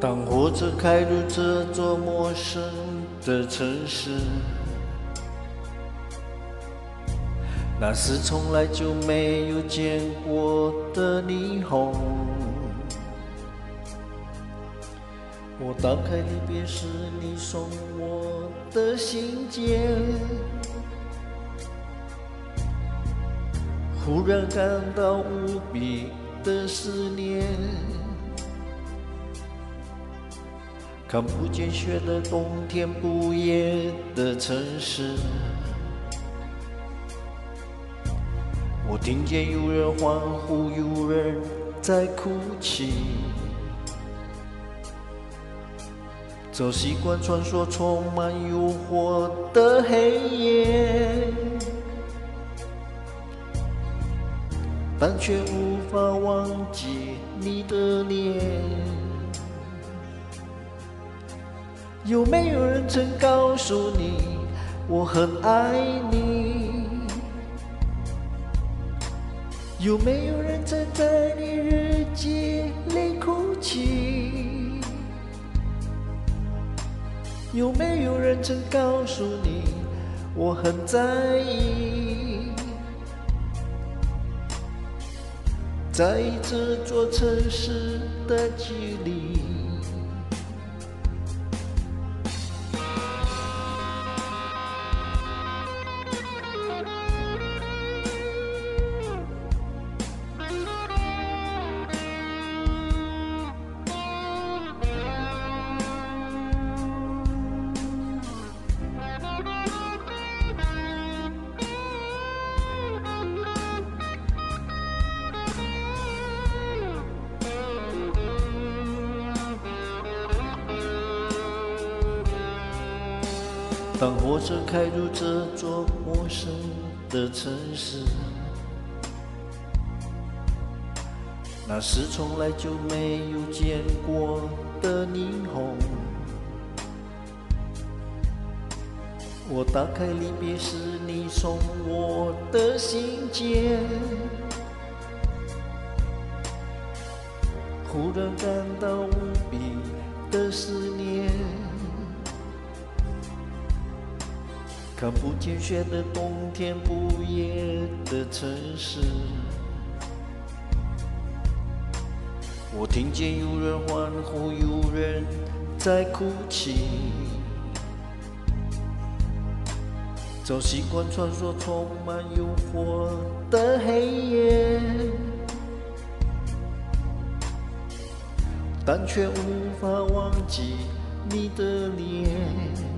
当火车开入这座陌生的城市，那是从来就没有见过的霓虹。我打开离别时你送我的信件，忽然感到无比的思念。看不见雪的冬天，不夜的城市。我听见有人欢呼，有人在哭泣。早习惯穿梭充满诱惑的黑夜，但却无法忘记你的脸。有没有人曾告诉你，我很爱你？有没有人曾在有没有人曾告诉你，我很在意？在这座城市的距离。当火车开入这座陌生的城市，那是从来就没有见过的霓虹。我打开离别时你送我的信件，忽然感到无比的思念。看不见雪的冬天，不夜的城市。我听见有人欢呼，有人在哭泣。早习惯穿梭充满诱惑的黑夜，但却无法忘记你的脸。